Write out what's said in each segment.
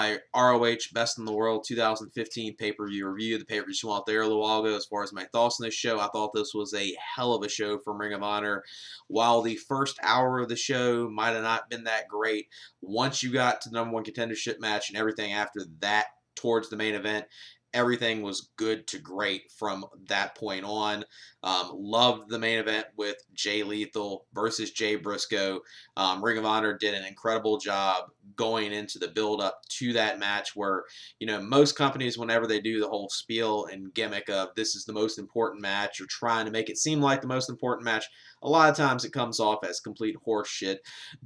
my ROH Best in the World 2015 pay-per-view review. The pay-per-view came out there a little while ago. As far as my thoughts on this show, I thought this was a hell of a show from Ring of Honor. While the first hour of the show might have not been that great, once you got to the number one contendership match and everything after that towards the main event, everything was good to great from that point on. Um, loved the main event with Jay Lethal versus Jay Briscoe. Um, Ring of Honor did an incredible job going into the build up to that match where, you know, most companies, whenever they do the whole spiel and gimmick of this is the most important match or trying to make it seem like the most important match, a lot of times it comes off as complete horseshit.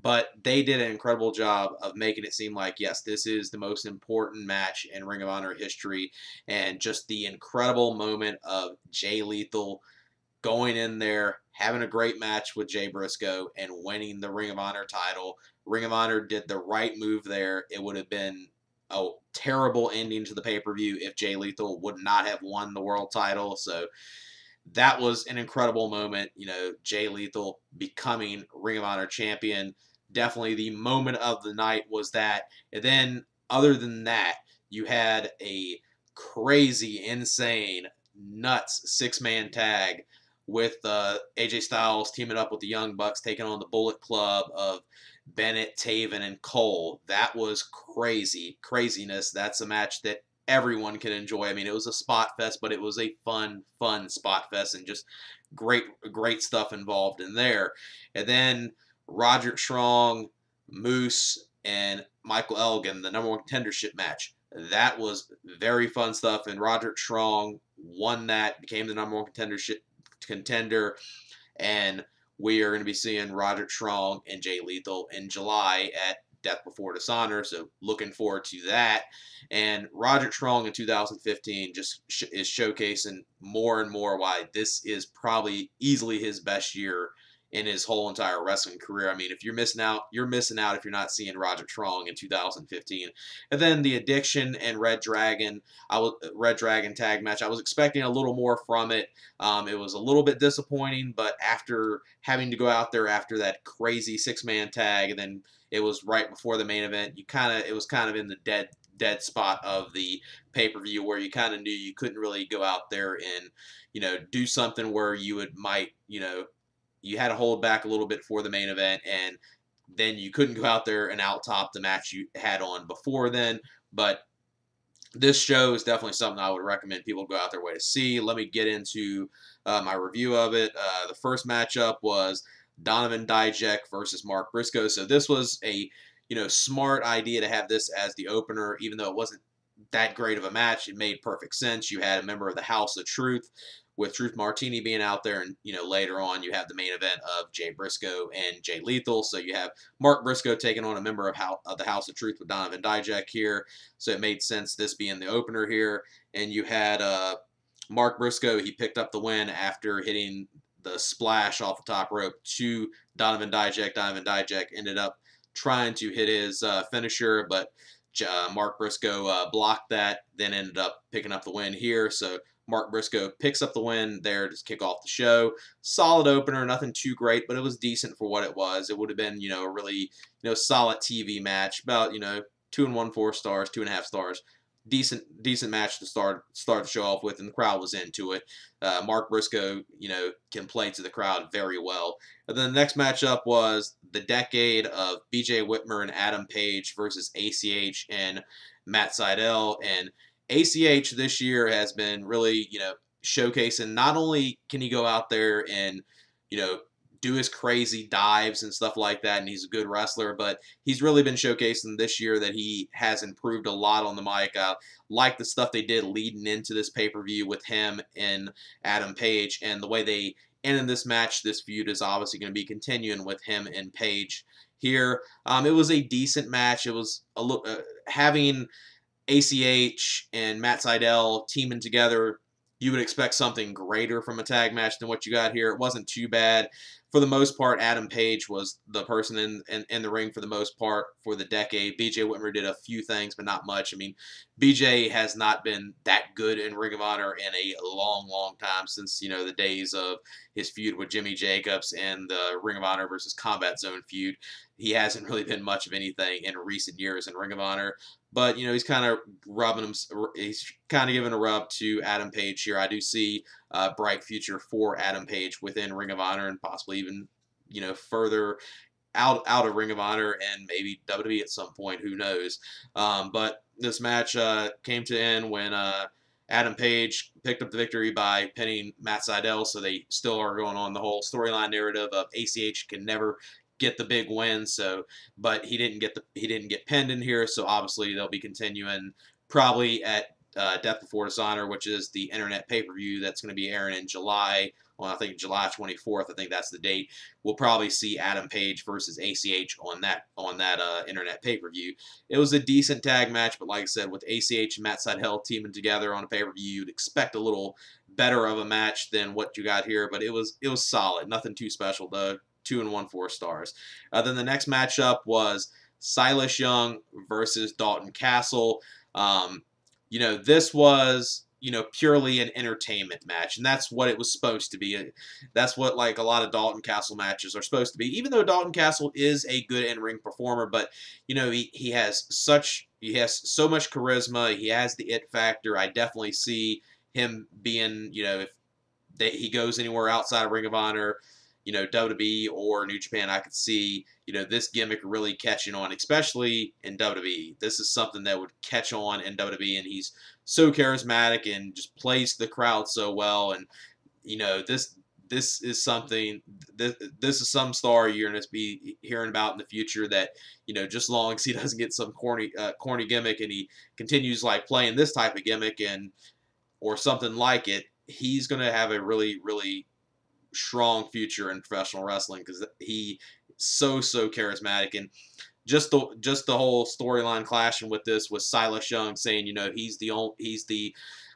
But they did an incredible job of making it seem like, yes, this is the most important match in Ring of Honor history. And just the incredible moment of Jay Lethal going in there, having a great match with Jay Briscoe, and winning the Ring of Honor title. Ring of Honor did the right move there. It would have been a terrible ending to the pay per view if Jay Lethal would not have won the world title. So that was an incredible moment. You know, Jay Lethal becoming Ring of Honor champion. Definitely the moment of the night was that. And then, other than that, you had a crazy, insane, nuts six man tag with uh, AJ Styles teaming up with the Young Bucks, taking on the Bullet Club of Bennett, Taven, and Cole. That was crazy, craziness. That's a match that everyone can enjoy. I mean, it was a spot fest, but it was a fun, fun spot fest, and just great, great stuff involved in there. And then Roger Strong, Moose, and Michael Elgin, the number one contendership match. That was very fun stuff, and Roderick Strong won that, became the number one contendership contender, and we are going to be seeing Roger Strong and Jay Lethal in July at Death Before Dishonor. So looking forward to that. And Roger Strong in 2015 just sh- is showcasing more and more why this is probably easily his best year in his whole entire wrestling career. I mean, if you're missing out, you're missing out if you're not seeing Roger Strong in 2015. And then the Addiction and reDRagon, I was reDRagon tag match. I was expecting a little more from it. Um, it was a little bit disappointing, but after having to go out there after that crazy six man tag, and then it was right before the main event, you kind of it was kind of in the dead dead spot of the pay per view where you kind of knew you couldn't really go out there and you know do something where you would might you know you had to hold back a little bit for the main event, and then you couldn't go out there and out top the match you had on before then. But this show is definitely something I would recommend people go out their way to see. Let me get into uh, my review of it. Uh, the first matchup was Donovan Dijak versus Mark Briscoe. So this was a you know smart idea to have this as the opener, even though it wasn't that great of a match. It made perfect sense. You had a member of the House of Truth with Truth Martini being out there, and you know later on you have the main event of Jay Briscoe and Jay Lethal. So you have Mark Briscoe taking on a member of, How, of the House of Truth with Donovan Dijak here. So it made sense this being the opener here, and you had uh, Mark Briscoe. He picked up the win after hitting the splash off the top rope to Donovan Dijak. Donovan Dijak ended up trying to hit his uh, finisher, but uh, Mark Briscoe uh, blocked that, then ended up picking up the win here. So Mark Briscoe picks up the win there to kick off the show. Solid opener, nothing too great, but it was decent for what it was. It would have been, you know, a really, you know, solid TV match. About, you know, two and one four stars, two and a half stars. Decent, decent match to start start the show off with, and the crowd was into it. Uh, Mark Briscoe, you know, can play to the crowd very well. And then the next matchup was the decade of B.J. Whitmer and Adam Page versus ACH and Matt Sydal, and ACH this year has been really, you know, showcasing not only can he go out there and, you know, do his crazy dives and stuff like that, and he's a good wrestler, but he's really been showcasing this year that he has improved a lot on the mic. Like the stuff they did leading into this pay per view with him and Adam Page, and the way they ended this match, this feud is obviously going to be continuing with him and Page here. Um, it was a decent match. It was a look uh, having ACH and Matt Sydal teaming together, you would expect something greater from a tag match than what you got here. It wasn't too bad. For the most part, Adam Page was the person in, in, in the ring for the most part for the decade. BJ Whitmer did a few things, but not much. I mean, BJ has not been that good in Ring of Honor in a long, long time since, you know, the days of his feud with Jimmy Jacobs and the Ring of Honor versus Combat Zone feud he hasn't really been much of anything in recent years in Ring of Honor. But you know he's kind of rubbing him. He's kind of giving a rub to Adam Page here. I do see a bright future for Adam Page within Ring of Honor and possibly even you know further out out of Ring of Honor and maybe WWE at some point. Who knows? Um, but this match uh, came to end when uh, Adam Page picked up the victory by pinning Matt Sydal. So they still are going on the whole storyline narrative of ACH can never get the big win. So, but he didn't get the he didn't get pinned in here. So obviously they'll be continuing probably at uh, Death Before Dishonor, which is the internet pay per view that's going to be airing in July. Well, I think July 24th. I think that's the date. We'll probably see Adam Page versus ACH on that on that uh, internet pay per view. It was a decent tag match, but like I said, with ACH and Matt Sydal teaming together on a pay per view, you'd expect a little better of a match than what you got here. But it was it was solid. Nothing too special though two and one four stars. Uh, then the next matchup was Silas Young versus Dalton Castle. Um, you know, this was you know purely an entertainment match, and that's what it was supposed to be. That's what like a lot of Dalton Castle matches are supposed to be. Even though Dalton Castle is a good in ring performer, but you know he he has such he has so much charisma. He has the it factor. I definitely see him being you know if he goes anywhere outside of Ring of Honor you know, WWE or New Japan, I could see, you know, this gimmick really catching on, especially in WWE. This is something that would catch on in WWE, and he's so charismatic and just plays the crowd so well. And, you know, this this is something this, this is some star you're going to be hearing about in the future that you know just long as he doesn't get some corny uh, corny gimmick and he continues like playing this type of gimmick and or something like it he's going to have a really really strong future in professional wrestling because he so so charismatic. And just the just the whole storyline clashing with this was Silas Young saying you know he's the only he's the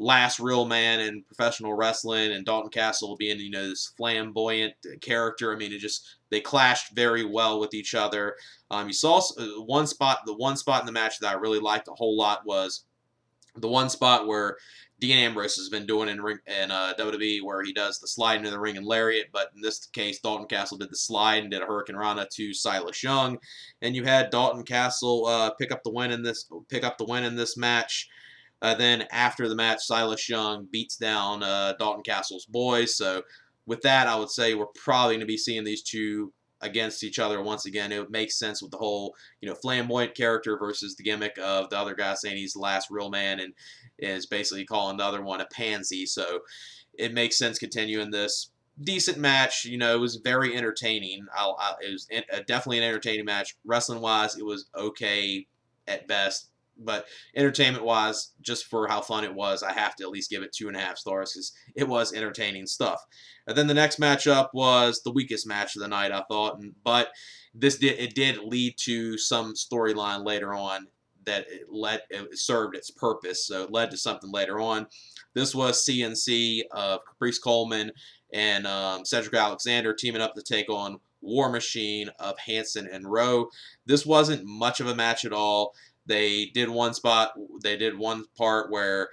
last real man in professional wrestling and Dalton Castle being you know this flamboyant character. I mean it just they clashed very well with each other. Um, you saw uh, one spot the one spot in the match that I really liked a whole lot was the one spot where Dean Ambrose has been doing in ring in uh, WWE where he does the slide into the ring and lariat, but in this case, Dalton Castle did the slide and did a hurricanrana to Silas Young, and you had Dalton Castle uh, pick up the win in this pick up the win in this match. Uh, then after the match, Silas Young beats down uh, Dalton Castle's boys. So with that, I would say we're probably going to be seeing these two against each other once again. It makes sense with the whole, you know, flamboyant character versus the gimmick of the other guy saying he's the last real man and is basically calling the other one a pansy. So it makes sense continuing this decent match. You know, it was very entertaining. I'll, I, it was a, uh, definitely an entertaining match. Wrestling wise, it was okay at best. But entertainment wise, just for how fun it was, I have to at least give it two and a half stars because it was entertaining stuff. And then the next matchup was the weakest match of the night, I thought. But this did it did lead to some storyline later on that it it served its purpose. So it led to something later on. This was C&C of Caprice Coleman and um, Cedric Alexander teaming up to take on War Machine of Hanson and Rowe. This wasn't much of a match at all. They did one spot. They did one part where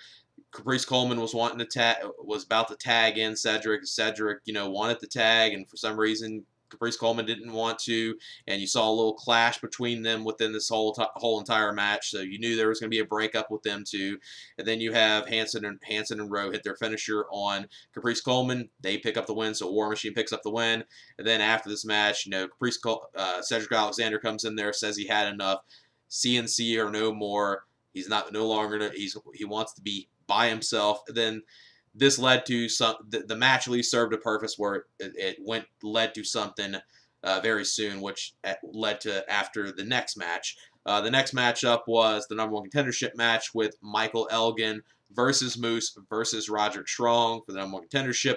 Caprice Coleman was wanting to tag, was about to tag in Cedric. Cedric, you know, wanted the tag, and for some reason Caprice Coleman didn't want to, and you saw a little clash between them within this whole whole entire match. So you knew there was going to be a breakup with them too. And then you have Hanson and Hanson and Rowe hit their finisher on Caprice Coleman. They pick up the win, so War Machine picks up the win. And then after this match, you know, Caprice Col- uh, Cedric Alexander comes in there, says he had enough. C&C or no more. He's not no longer. He's he wants to be by himself. Then this led to some. The, the match at least served a purpose where it, it went led to something uh, very soon, which uh, led to after the next match. Uh, the next matchup was the number one contendership match with Michael Elgin versus Moose versus Roger Strong for the number one contendership.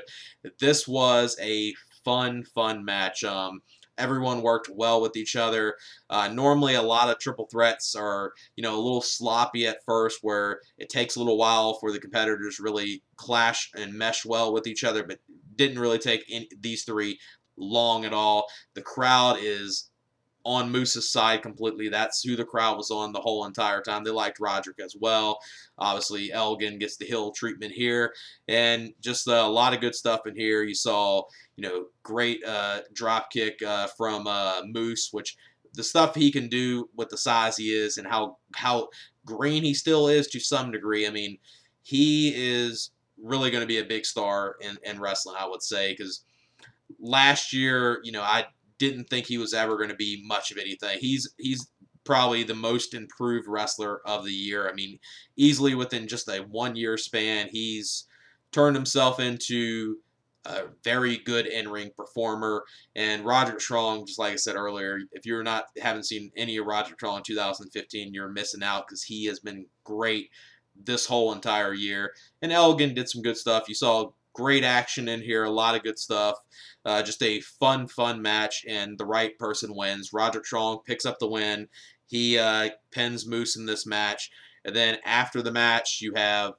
This was a fun, fun match. Um, everyone worked well with each other. Uh, normally, a lot of triple threats are, you know, a little sloppy at first, where it takes a little while for the competitors really clash and mesh well with each other, but didn't really take these three long at all. The crowd is on Moose's side completely. That's who the crowd was on the whole entire time. They liked Roderick as well. Obviously, Elgin gets the hill treatment here, and just uh, a lot of good stuff in here. You saw, you know, great uh, drop kick uh, from uh, Moose, which the stuff he can do with the size he is and how how green he still is to some degree. I mean, he is really going to be a big star in, in wrestling, I would say, because last year, you know, I didn't think he was ever going to be much of anything. He's he's probably the most improved wrestler of the year. I mean, easily within just a one year span, he's turned himself into a very good in-ring performer. And Roger Strong, just like I said earlier, if you're not haven't seen any of Roger Strong in 2015, you're missing out because he has been great this whole entire year. And Elgin did some good stuff. You saw great action in here, a lot of good stuff. Uh, just a fun, fun match, and the right person wins. Roderick Strong picks up the win. He uh, pins Moose in this match. And then after the match, you have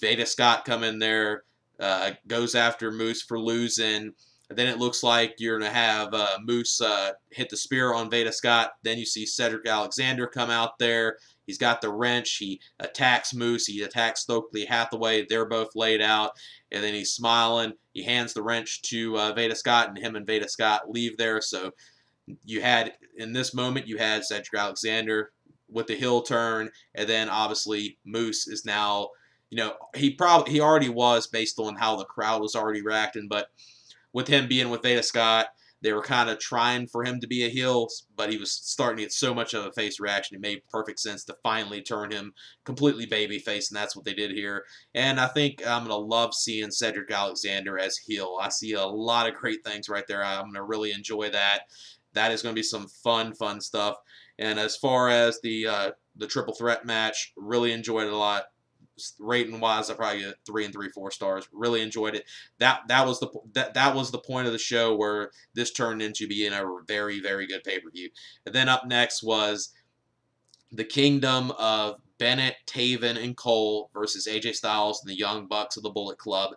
Veda Scott come in there uh, goes after Moose for losing. then it looks like you're going to have uh, Moose uh, hit the spear on Veda Scott. Then you see Cedric Alexander come out there. He's got the wrench. He attacks Moose. He attacks Stokely Hathaway. They're both laid out. And then he's smiling. He hands the wrench to uh, Veda Scott, and him and Veda Scott leave there. So you had, in this moment, you had Cedric Alexander with the heel turn. And then obviously Moose is now you know, he probably he already was based on how the crowd was already reacting, but with him being with Veda Scott, they were kind of trying for him to be a heel, but he was starting to get so much of a face reaction. It made perfect sense to finally turn him completely babyface, and that's what they did here. And I think I'm going to love seeing Cedric Alexander as heel. I see a lot of great things right there. I'm going to really enjoy that. That is going to be some fun, fun stuff. And as far as the uh, the triple threat match, really enjoyed it a lot rating wise, I probably get three and three, four stars. Really enjoyed it. That that was the that that was the point of the show where this turned into being a very very good pay per view. And then up next was the Kingdom of Bennett, Taven, and Cole versus AJ Styles and the Young Bucks of the Bullet Club,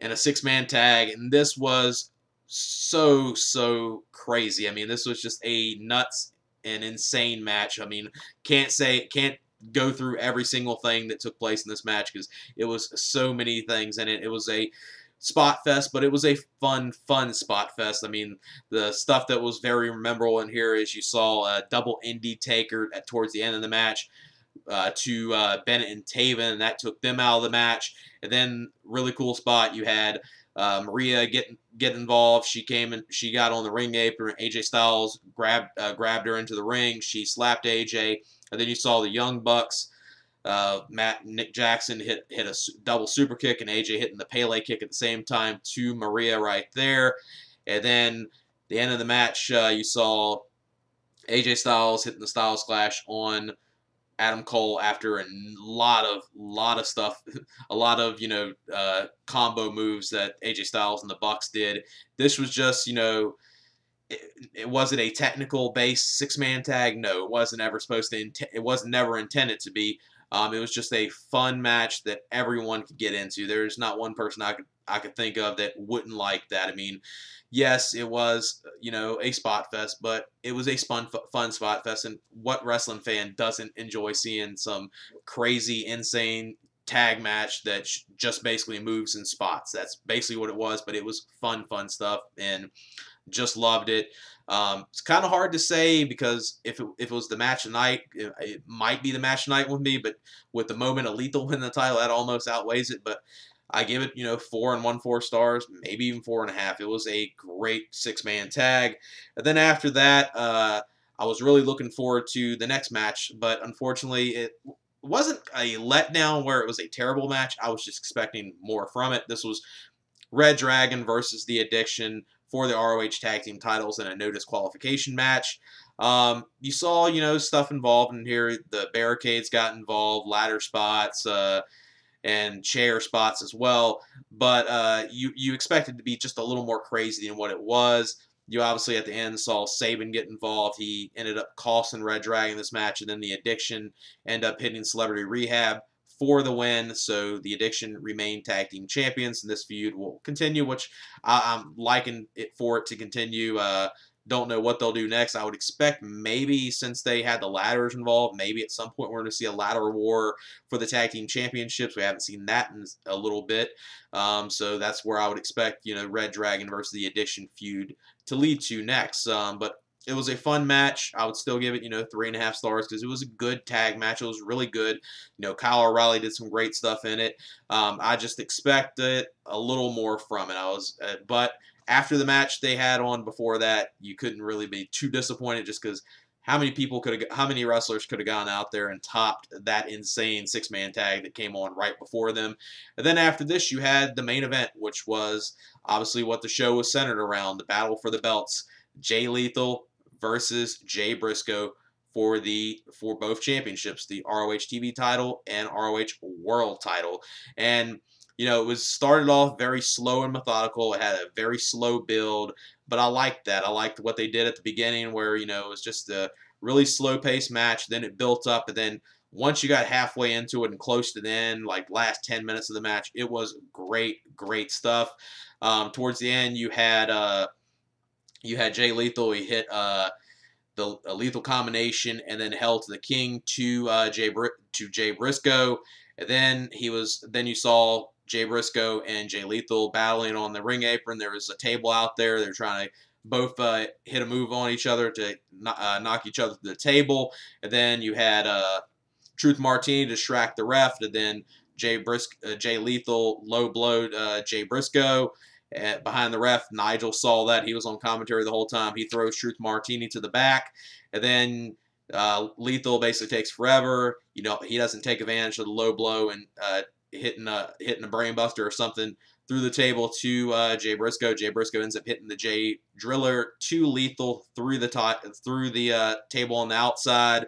in a six man tag. And this was so so crazy. I mean, this was just a nuts and insane match. I mean, can't say can't go through every single thing that took place in this match because it was so many things in it. It was a spot fest, but it was a fun, fun spot fest. I mean, the stuff that was very memorable in here is you saw a double Indytaker at towards the end of the match uh, to uh, Bennett and Taven, and that took them out of the match. And then, really cool spot, you had uh, Maria get get involved. She came and she got on the ring apron. AJ Styles grabbed uh, grabbed her into the ring. She slapped AJ. And then you saw the Young Bucks. Uh, Matt Nick Jackson hit hit a double super kick, and AJ hitting the Pele kick at the same time to Maria right there. And then the end of the match, uh, you saw AJ Styles hitting the Styles Clash on Adam Cole after a lot of lot of stuff, a lot of you know uh, combo moves that AJ Styles and the Bucks did. This was just you know it, it wasn't a technical based six man tag. No, it wasn't ever supposed to. Int- it was never intended to be. Um, it was just a fun match that everyone could get into. There's not one person I could I could think of that wouldn't like that. I mean, yes, it was you know a spot fest, but it was a fun fun spot fest. And what wrestling fan doesn't enjoy seeing some crazy, insane tag match that just basically moves in spots? That's basically what it was. But it was fun, fun stuff, and just loved it. Um, it's kind of hard to say because if it, if it was the match of night, it, it, might be the match of night with me. But with the moment of Lethal win the title, that almost outweighs it. But I give it, you know, four and one four stars, maybe even four and a half. It was a great six man tag. And then after that, uh, I was really looking forward to the next match, but unfortunately, it wasn't a letdown where it was a terrible match. I was just expecting more from it. This was reDRagon versus The Addiction for the ROH Tag Team titles in a no disqualification match. Um, you saw, you know, stuff involved in here. The barricades got involved, ladder spots, uh, and chair spots as well. But uh, you you expected to be just a little more crazy than what it was. You obviously at the end saw Sabin get involved. He ended up costing reDRagon this match, and then the Addiction end up hitting Celebrity Rehab for the win. So the Addiction remain tag team champions, and this feud will continue, which I, am liking it for it to continue. Uh, don't know what they'll do next. I would expect maybe since they had the ladders involved, maybe at some point we're going to see a ladder war for the tag team championships. We haven't seen that in a little bit, um, so that's where I would expect you know reDRagon versus the Addiction feud to lead to next. Um, but it was a fun match. I would still give it, you know, three and a half stars because it was a good tag match. It was really good. You know, Kyle O'Reilly did some great stuff in it. Um, I just expected a little more from it. I was, uh, but after the match they had on before that, you couldn't really be too disappointed just because how many people could have, how many wrestlers could have gone out there and topped that insane six man tag that came on right before them. And then after this, you had the main event, which was obviously what the show was centered around the battle for the belts. Jay Lethal versus Jay Briscoe for the for both championships, the ROH TV title and ROH World title. And you know, it was started off very slow and methodical. It had a very slow build, but I liked that. I liked what they did at the beginning, where you know it was just a really slow paced match. Then it built up, and then once you got halfway into it and close to the end, like last 10 minutes of the match, it was great, great stuff. Um, towards the end, you had uh, you had Jay Lethal. He hit uh, the lethal combination and then Hail to the King to uh, Jay Br- to Jay Briscoe. And then he was then you saw Jay Briscoe and Jay Lethal battling on the ring apron. There was a table out there. They're trying to both uh, hit a move on each other to uh, knock each other to the table. And then you had uh, Truth Martini distract the ref. And then Jay, Bris- uh, Jay Lethal low blowed uh, Jay Briscoe. At, behind the ref, Nigel saw that. He was on commentary the whole time. He throws Truth Martini to the back. And then uh, Lethal basically takes forever. You know, he doesn't take advantage of the low blow and uh, hitting a hitting a brainbuster or something through the table to uh, Jay Briscoe. Jay Briscoe ends up hitting the Jay Driller to Lethal through the top, through the uh, table on the outside.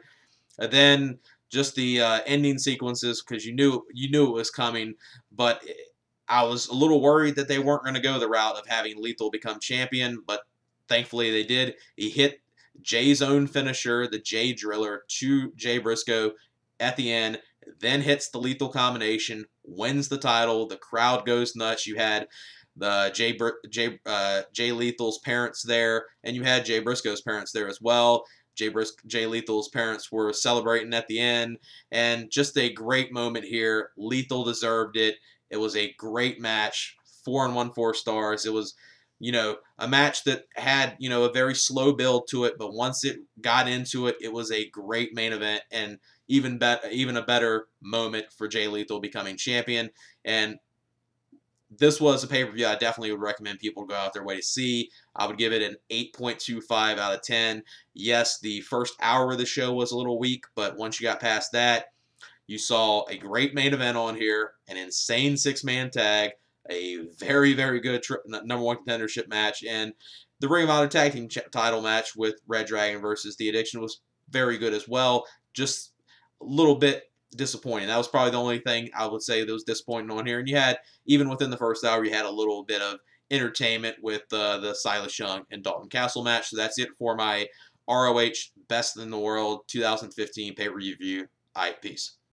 And then just the uh, ending sequences because you knew you knew it was coming, but I was a little worried that they weren't going to go the route of having Lethal become champion, but thankfully they did. He hit Jay's own finisher, the Jay Driller, to Jay Briscoe at the end, then hits the lethal combination, wins the title. The crowd goes nuts. You had the Jay Br- Jay uh, Jay Lethal's parents there, and you had Jay Briscoe's parents there as well. Jay, Bris- Jay Lethal's parents were celebrating at the end, and just a great moment here. Lethal deserved it. It was a great match, four and one four stars. It was, you know, a match that had you know a very slow build to it, but once it got into it, it was a great main event and even bet even a better moment for Jay Lethal becoming champion. And this was a pay per view I definitely would recommend people go out their way to see. I would give it an 8.25 out of 10. Yes, the first hour of the show was a little weak, but once you got past that, you saw a great main event on here, an insane six man tag, a very, very good tri- number one contendership match, and the Ring of Honor Tag Team ch- title match with reDRagon versus The Addiction was very good as well. Just a little bit disappointing. That was probably the only thing I would say that was disappointing on here. And you had, even within the first hour, you had a little bit of entertainment with uh, the Silas Young and Dalton Castle match. So that's it for my ROH Best in the World 2015 pay per view. All right, peace.